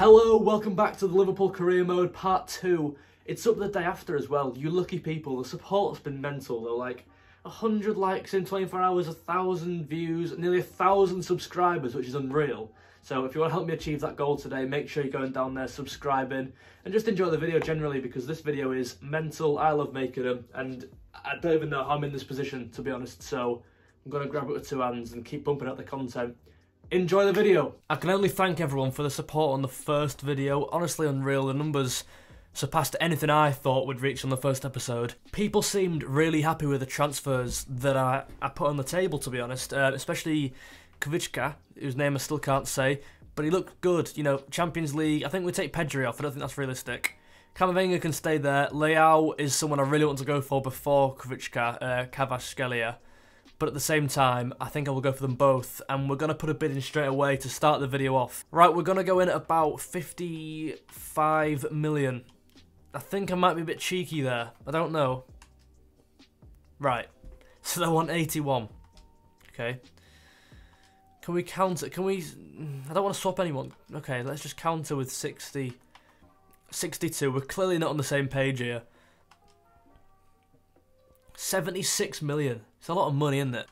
Hello, welcome back to the Liverpool Career Mode Part 2. It's up the day after as well. You lucky people, the support's been mental. They're like 100 likes in 24 hours, 1,000 views, nearly 1,000 subscribers, which is unreal. So if you want to help me achieve that goal today, make sure you're going down there, subscribing, and just enjoy the video generally because this video is mental. I love making them, and I don't even know how I'm in this position, to be honest. So I'm going to grab it with two hands and keep pumping out the content. Enjoy the video. I can only thank everyone for the support on the first video. Honestly unreal, the numbers surpassed anything I thought would reach on the first episode. People seemed really happy with the transfers that I, I put on the table, to be honest, uh, especially Kvitschka, whose name I still can't say, but he looked good. You know, Champions League, I think we take Pedri off, I don't think that's realistic. Camavinga can stay there. Leao is someone I really want to go for before Kvitschka, uh, Kvaratskhelia. But at the same time, I think I will go for them both, and we're going to put a bid in straight away to start the video off. Right, we're going to go in at about 55 million. I think I might be a bit cheeky there. I don't know. Right. So they want 81. Okay. Can we counter? Can we... I don't want to swap anyone. Okay, let's just counter with 60... 62. We're clearly not on the same page here. 76 million. It's a lot of money, isn't it?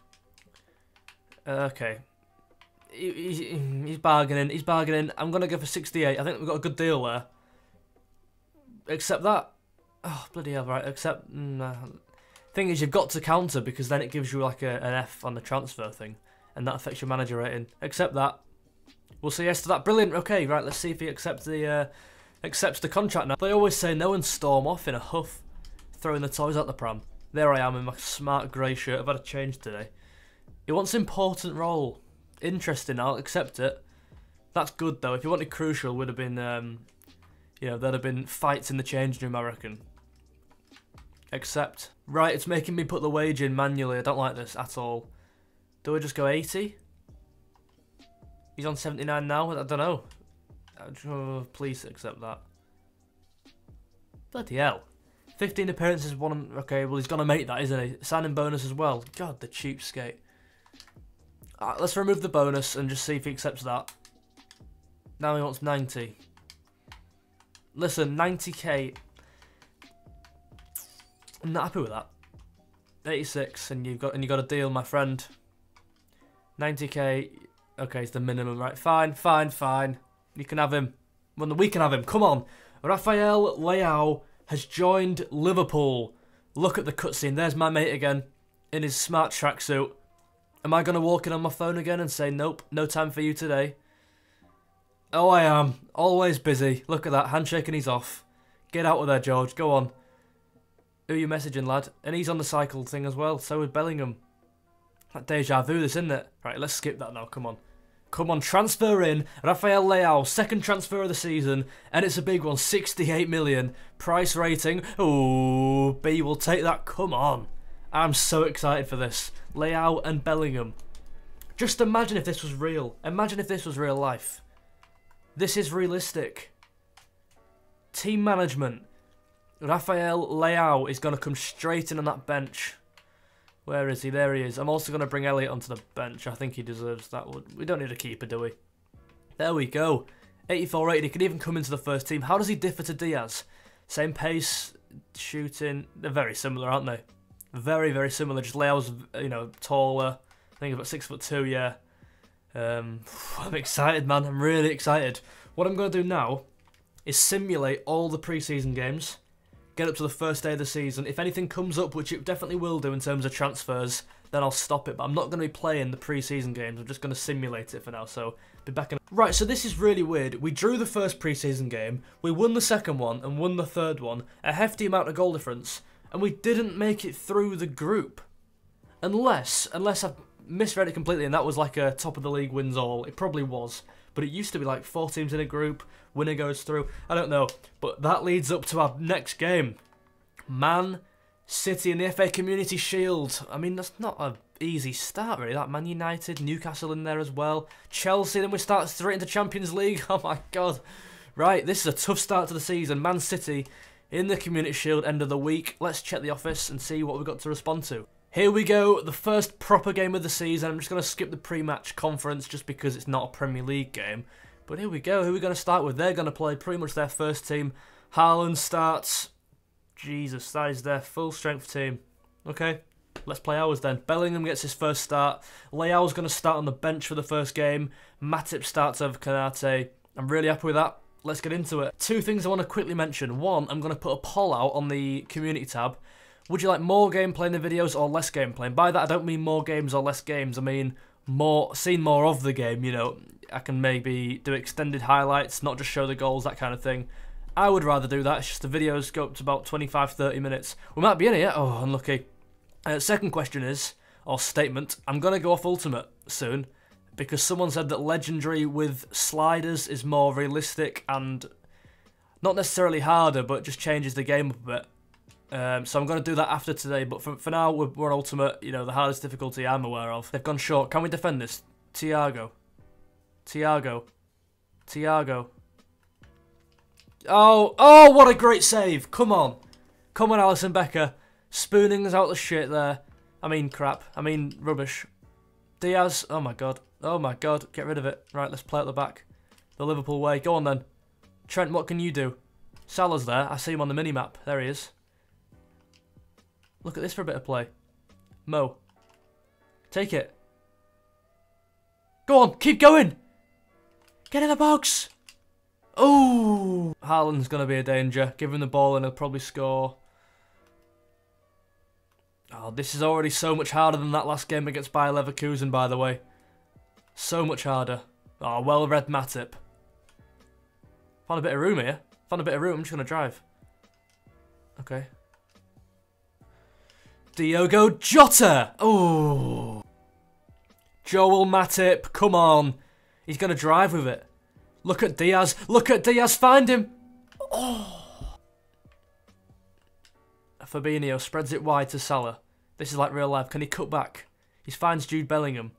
Uh, okay. He, he's bargaining. He's bargaining. I'm going to go for 68. I think we've got a good deal there. Except that. Oh, bloody hell, right. Except... Nah. Thing is, you've got to counter because then it gives you like a, an F on the transfer thing. And that affects your manager rating. Except that. We'll say yes to that. Brilliant. Okay, right. Let's see if he accepts the... Uh, accepts the contract now. They always say no and storm off in a huff, throwing the toys out the pram. There I am in my smart grey shirt. I've had a change today. He wants important role. Interesting, I'll accept it. That's good though. If you wanted crucial, would have been, um, you know, there'd have been fights in the change room, I reckon. Accept. Right, it's making me put the wage in manually. I don't like this at all. Do I just go 80? He's on 79 now? I don't know. Oh, please accept that. Bloody hell. 15 appearances, one. Okay, well, he's going to make that, isn't he? Signing bonus as well. God, the cheapskate. Right, let's remove the bonus and just see if he accepts that. Now he wants 90. Listen, 90k. I'm not happy with that. 86, and you've got and you got a deal, my friend. 90k. Okay, it's the minimum, right? Fine, fine, fine. You can have him. Well, we can have him. Come on. Rafael Leao has joined Liverpool. Look at the cutscene. There's my mate again in his smart tracksuit. Am I going to walk in on my phone again and say, nope, no time for you today? Oh, I am. Always busy. Look at that. Handshake and he's off. Get out of there, George. Go on. Who are you messaging, lad? And he's on the cycle thing as well. So is Bellingham. That deja vu, this, isn't it? Right, let's skip that now. Come on. Come on, transfer in. Rafael Leao, second transfer of the season, and it's a big one, 68 million. Price rating, oh, B will take that, come on. I'm so excited for this. Leao and Bellingham. Just imagine if this was real. Imagine if this was real life. This is realistic. Team management. Rafael Leao is going to come straight in on that bench. Where is he? There he is. I'm also going to bring Elliot onto the bench. I think he deserves that. We don't need a keeper, do we? There we go. 84 rated. He could even come into the first team. How does he differ to Diaz? Same pace, shooting. They're very similar, aren't they? Very, very similar. Just Leao's, you know, taller. I think about six foot two. Yeah. Um, I'm excited, man. I'm really excited. What I'm going to do now is simulate all the preseason games get up to the first day of the season. If anything comes up, which it definitely will do in terms of transfers, then I'll stop it. But I'm not going to be playing the pre-season games. I'm just going to simulate it for now. So be back in. Right. So this is really weird. We drew the first pre-season game. We won the second one and won the third one. A hefty amount of goal difference, and we didn't make it through the group. Unless, unless I've misread it completely, and that was like a top of the league wins all. It probably was. But it used to be like four teams in a group, winner goes through. I don't know. But that leads up to our next game. Man City in the FA Community Shield. I mean, that's not an easy start, really. That Man United, Newcastle in there as well. Chelsea, then we start straight into Champions League. Oh my god. Right, this is a tough start to the season. Man City in the Community Shield end of the week. Let's check the office and see what we've got to respond to. Here we go, the first proper game of the season. I'm just going to skip the pre-match conference just because it's not a Premier League game. But here we go. Who are we going to start with? They're going to play pretty much their first team. Haaland starts. Jesus, that is their full strength team. Okay, let's play ours then. Bellingham gets his first start. Leao's going to start on the bench for the first game. Matip starts over Konate. I'm really happy with that. Let's get into it. Two things I want to quickly mention. One, I'm going to put a poll out on the community tab. Would you like more gameplay in the videos or less gameplay? And by that, I don't mean more games or less games. I mean more, seeing more of the game, you know. I can maybe do extended highlights, not just show the goals, that kind of thing. I would rather do that. It's just the videos go up to about 25-30 minutes. We might be in it. yet. Oh, unlucky. Uh, second question is, or statement, I'm going to go off Ultimate soon because someone said that Legendary with sliders is more realistic and not necessarily harder, but just changes the game up a bit. Um, so I'm going to do that after today, but for, for now, we're, we're Ultimate, you know, the hardest difficulty I'm aware of. They've gone short. Can we defend this? Thiago. Thiago. Thiago. Oh, oh, what a great save. Come on. Come on, Alisson Becker. Spooning us out the shit there. I mean, crap. I mean, rubbish. Diaz. Oh, my God. Oh, my God. Get rid of it. Right, let's play at the back. The Liverpool way. Go on, then. Trent, what can you do? Salah's there. I see him on the mini-map. There he is. Look at this for a bit of play. Mo. Take it. Go on. Keep going. Get in the box. Oh, Haaland's going to be a danger. Give him the ball and he'll probably score. Oh, this is already so much harder than that last game against Bayer Leverkusen, by the way. So much harder. Ah, oh, well-read Matip. Found a bit of room here. Found a bit of room. I'm just going to drive. Okay. Diogo Jota. Oh. Joel Matip. Come on. He's going to drive with it. Look at Diaz. Look at Diaz. Find him. Oh. Fabinho spreads it wide to Salah. This is like real life. Can he cut back? He finds Jude Bellingham.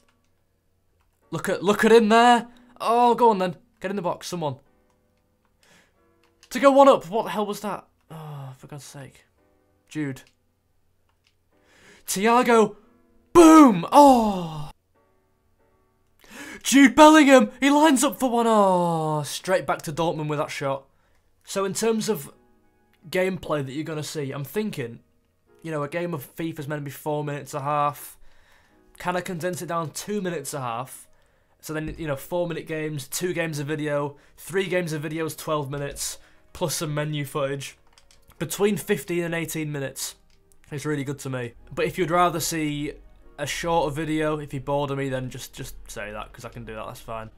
Look at look at him there. Oh, go on then. Get in the box, someone. To go one up. What the hell was that? Oh, for God's sake. Jude. Thiago. Boom. Oh. Jude Bellingham, he lines up for one. Oh, straight back to Dortmund with that shot. So in terms of gameplay that you're going to see, I'm thinking, you know, a game of FIFA is meant to be four minutes a half. Can I condense it down two minutes a half? So then, you know, four minute games, two games of video, three games of videos, 12 minutes, plus some menu footage. Between 15 and 18 minutes. It's really good to me. But if you'd rather see a shorter video. If you bored of me, then just just say that because I can do that. That's fine.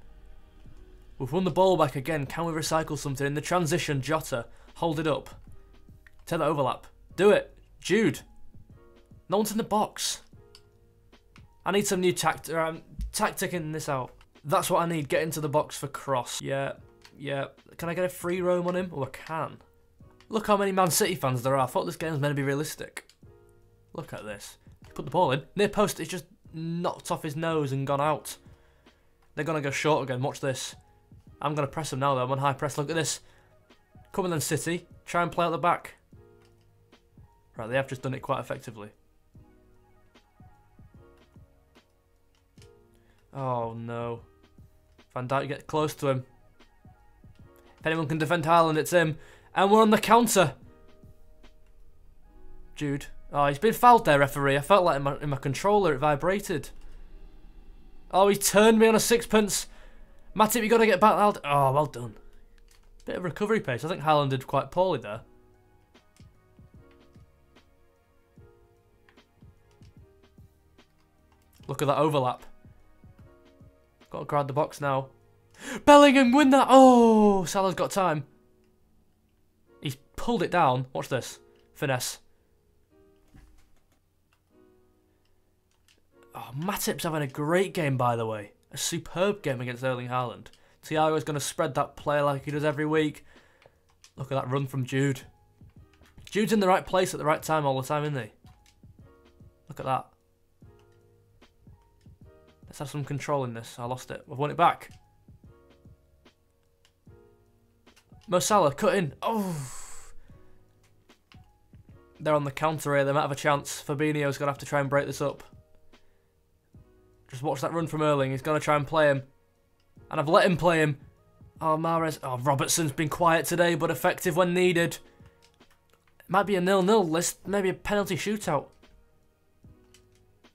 We've won the ball back again. Can we recycle something in the transition? Jota, hold it up. Take that overlap. Do it, Jude. No one's in the box. I need some new tact um, tacticing this out. That's what I need. Get into the box for cross. Yeah, yeah. Can I get a free roam on him? Oh, I can. Look how many Man City fans there are. I thought this game was meant to be realistic. Look at this. Put the ball in. Near post, it's just knocked off his nose and gone out. They're going to go short again. Watch this. I'm going to press them now, though. I'm on high press. Look at this. Come on then, City. Try and play out the back. Right, they have just done it quite effectively. Oh, no. Van Dijk get close to him. If anyone can defend Haaland, it's him. And we're on the counter. Jude. Oh, he's been fouled there, referee. I felt like in my, in my controller it vibrated. Oh, he turned me on a sixpence. Matip, you got to get back out. Oh, well done. Bit of recovery pace. I think Haaland did quite poorly there. Look at that overlap. Got to grab the box now. Bellingham win that. Oh, Salah's got time. He's pulled it down. Watch this. Finesse. Matip's having a great game, by the way. A superb game against Erling Haaland. Thiago's going to spread that play like he does every week. Look at that run from Jude. Jude's in the right place at the right time all the time, isn't he? Look at that. Let's have some control in this. I lost it. We've won it back. Mo Salah, cut in. Oh. They're on the counter here. They might have a chance. Fabinho's going to have to try and break this up. Just watch that run from Erling. He's going to try and play him. And I've let him play him. Oh, Mahrez. Oh, Robertson's been quiet today, but effective when needed. Might be a nil-nil list. Maybe a penalty shootout.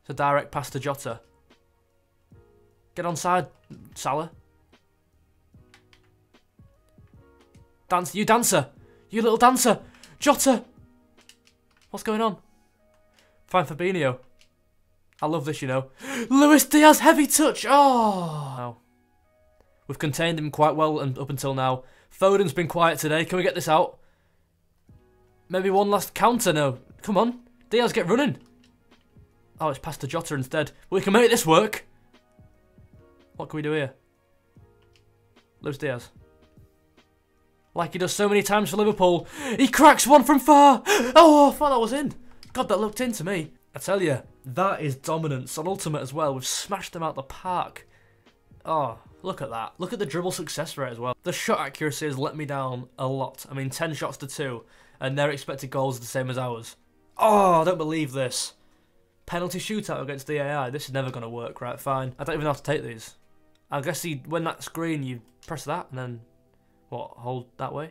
It's a direct pass to Jota. Get on side, Salah. Dance, you dancer. You little dancer. Jota. What's going on? Fine Fabinho. I love this, you know. Luis Diaz, heavy touch. Oh. We've contained him quite well and up until now. Foden's been quiet today. Can we get this out? Maybe one last counter? No. Come on. Diaz, get running. Oh, it's past the Jota instead. We can make this work. What can we do here? Luis Diaz. Like he does so many times for Liverpool. He cracks one from far. Oh, I thought that was in. God, that looked into me. I tell you, that is dominance on Ultimate as well. We've smashed them out the park. Oh, look at that. Look at the dribble success rate as well. The shot accuracy has let me down a lot. I mean, 10 shots to 2, and their expected goals are the same as ours. Oh, I don't believe this. Penalty shootout against the AI. This is never going to work, right? Fine. I don't even know how to take these. I guess you, when that's green, you press that, and then, what, hold that way?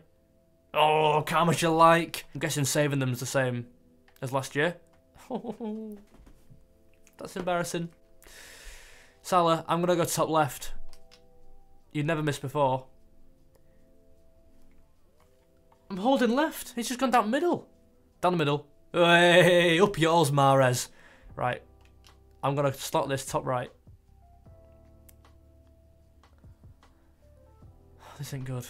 Oh, how much you like. I'm guessing saving them is the same as last year. That's embarrassing. Salah, I'm going to go top left. You'd never missed before. I'm holding left. He's just gone down middle. Down the middle. Hey, up yours, Mahrez. Right. I'm going to slot this top right. This ain't good.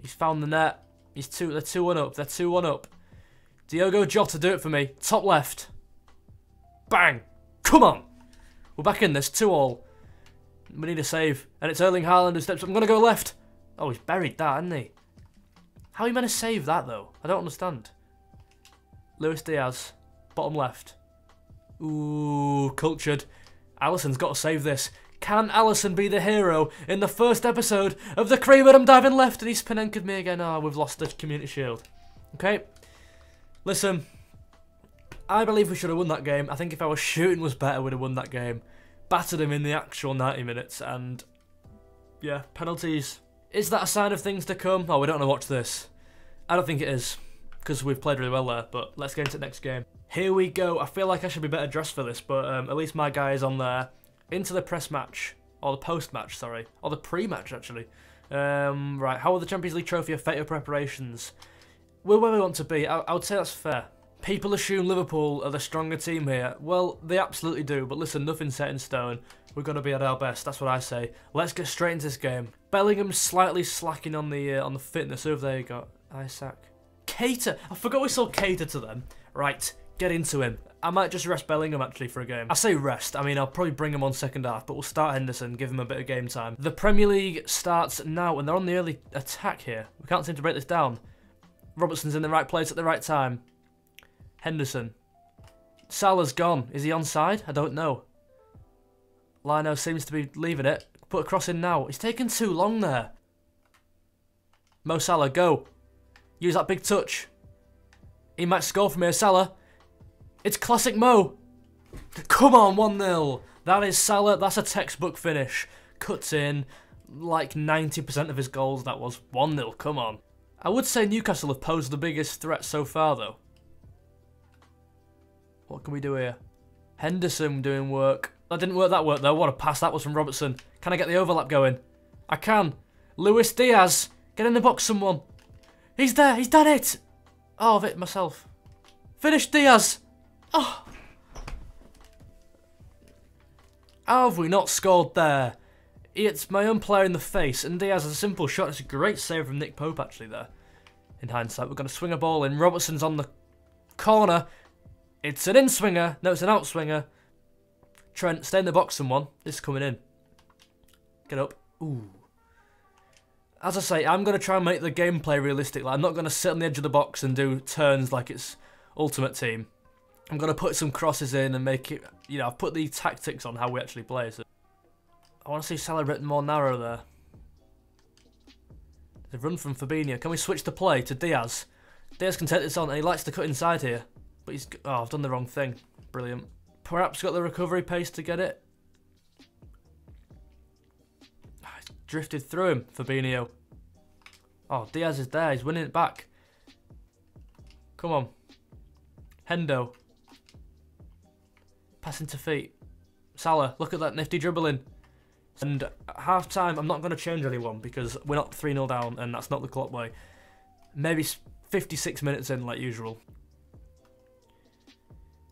He's found the net. He's two. They're two one up. They're two one up. Diogo Jota, do it for me. Top left. Bang! Come on! We're back in this, two all. We need a save. And it's Erling Haaland who steps up. I'm going to go left. Oh, he's buried that, hasn't he? How are you meant to save that, though? I don't understand. Luis Diaz. Bottom left. Ooh, cultured. Alisson's got to save this. Can Alisson be the hero in the first episode of the Creamer I'm diving left? And he's Panenkaed me again. Oh, we've lost the Community Shield. Okay. Listen, I believe we should have won that game. I think if our shooting was better, we'd have won that game. Battered him in the actual 90 minutes, and yeah, penalties. Is that a sign of things to come? Oh, we don't want to watch this. I don't think it is, because we've played really well there, but let's get into the next game. Here we go. I feel like I should be better dressed for this, but um, at least my guy is on there. Into the press match, or the post match, sorry, or the pre match actually. Um, right, how are the Champions League trophy affect your preparations? We're where we want to be. I, I would say that's fair. People assume Liverpool are the stronger team here. Well, they absolutely do, but listen, nothing's set in stone. We're going to be at our best, that's what I say. Let's get straight into this game. Bellingham's slightly slacking on the uh, on the fitness. Who have they got? Isak. Cater. I forgot we saw Cater to them. Right, get into him. I might just rest Bellingham actually for a game. I say rest, I mean I'll probably bring him on second half, but we'll start Henderson, give him a bit of game time. The Premier League starts now, and they're on the early attack here. We can't seem to break this down. Robertson's in the right place at the right time. Henderson. Salah's gone. Is he onside? I don't know. Lino seems to be leaving it. Put a cross in now. He's taking too long there. Mo Salah, go. Use that big touch. He might score from here, Salah. It's classic Mo. Come on, 1-0. That is Salah. That's a textbook finish. Cuts in like 90% of his goals. That was 1-0. Come on. I would say Newcastle have posed the biggest threat so far, though. What can we do here? Henderson doing work. That didn't work that work though. What a pass that was from Robertson. Can I get the overlap going? I can. Luis Diaz. Get in the box, someone. He's there. He's done it. Oh, I've myself. Finish Diaz. Oh. How have we not scored there? It's my own player in the face, and Diaz has a simple shot. It's a great save from Nick Pope, actually, there. In hindsight, we're going to swing a ball in. Robertson's on the corner. It's an in-swinger. No, it's an out-swinger. Trent, stay in the box, someone. This is coming in. Get up. Ooh. As I say, I'm going to try and make the gameplay realistic. Like, I'm not going to sit on the edge of the box and do turns like it's Ultimate Team. I'm going to put some crosses in and make it... You know, I've put the tactics on how we actually play. So I want to see Salah written more narrow there. The run from Fabinho. Can we switch the play to Diaz? Diaz can take this on and he likes to cut inside here. But he's... Oh, I've done the wrong thing. Brilliant. Perhaps got the recovery pace to get it. Ah, drifted through him, Fabinho. Oh, Diaz is there. He's winning it back. Come on. Hendo. Passing to feet. Salah, look at that nifty dribbling. And half time, I'm not going to change anyone because we're not 3 0 down and that's not the clock way. Maybe 56 minutes in, like usual.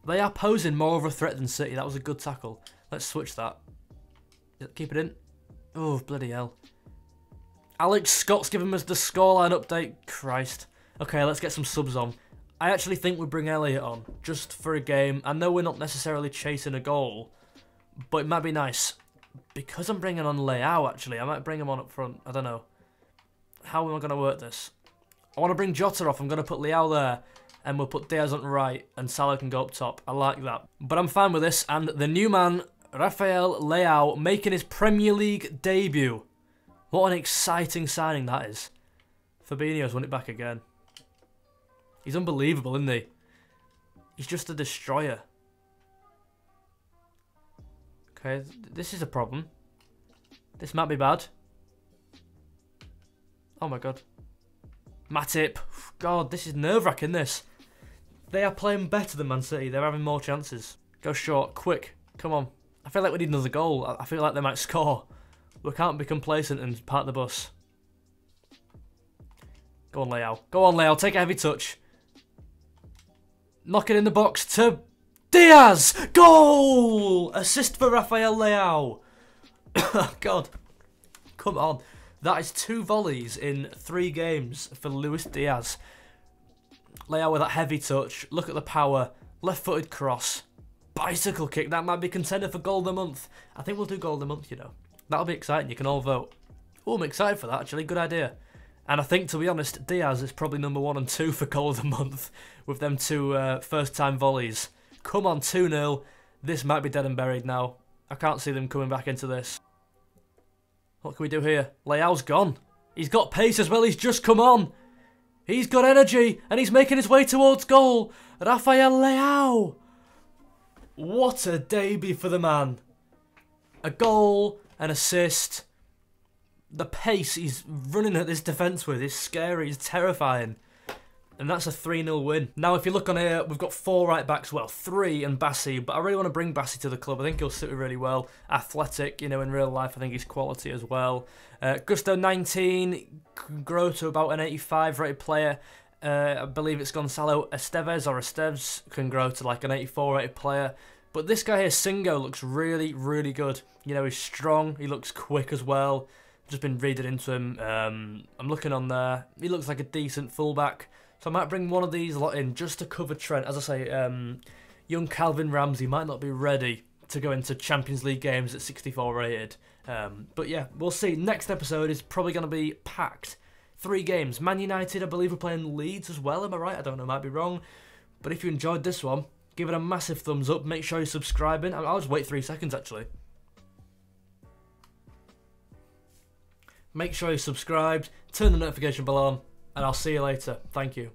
They are posing more of a threat than City. That was a good tackle. Let's switch that. Keep it in. Oh, bloody hell. Alex Scott's giving us the scoreline update. Christ. Okay, let's get some subs on. I actually think we bring Elliot on, just for a game. I know we're not necessarily chasing a goal, but it might be nice. Because I'm bringing on Leao, actually, I might bring him on up front. I don't know. How am I going to work this? I want to bring Jota off. I'm going to put Leao there, and we'll put Diaz on right, and Salah can go up top. I like that. But I'm fine with this, and the new man, Rafael Leao, making his Premier League debut. What an exciting signing that is. Fabinho's won it back again. He's unbelievable, isn't he? He's just a destroyer. Okay, this is a problem. This might be bad. Oh my god. Matip. God, this is nerve-wracking, this. They are playing better than Man City. They're having more chances. Go short, quick. Come on. I feel like we need another goal. I feel like they might score. We can't be complacent and park the bus. Go on, Leao. Go on, Leao. Take a heavy touch. Knock it in the box to Diaz! Goal! Assist for Rafael Leao. God. Come on. That is two volleys in three games for Luis Diaz. Leao with that heavy touch. Look at the power. Left-footed cross. Bicycle kick. That might be contender for goal of the month. I think we'll do goal of the month, you know. That'll be exciting. You can all vote. Oh, I'm excited for that, actually. Good idea. And I think, to be honest, Diaz is probably number one and two for goal of the month with them two uh, first-time volleys. Come on, 2-0. This might be dead and buried now. I can't see them coming back into this. What can we do here? Leao's gone. He's got pace as well. He's just come on. He's got energy and he's making his way towards goal. Rafael Leao. What a debut for the man. A goal an assist. The pace he's running at this defence with is scary, it's terrifying. And that's a 3-0 win. Now, if you look on here, we've got four right backs. Well, three and Bassi, but I really want to bring Bassi to the club. I think he'll suit really well. Athletic, you know, in real life, I think he's quality as well. Uh, Gusto, 19, can grow to about an 85 rated player. Uh, I believe it's Gonzalo Esteves or Esteves, can grow to like an 84 rated player. But this guy here, Singo, looks really, really good. You know, he's strong. He looks quick as well. Just been reading into him. Um, I'm looking on there. He looks like a decent fullback. So I might bring one of these a lot in just to cover Trent. As I say, um, young Calvin Ramsay might not be ready to go into Champions League games at 64 rated. Um, but yeah, we'll see. Next episode is probably going to be packed. Three games. Man United, I believe, are playing Leeds as well. Am I right? I don't know. Might be wrong. But if you enjoyed this one, give it a massive thumbs up. Make sure you're subscribing. I'll just wait three seconds, actually. Make sure you're subscribed, turn the notification bell on, and I'll see you later. Thank you.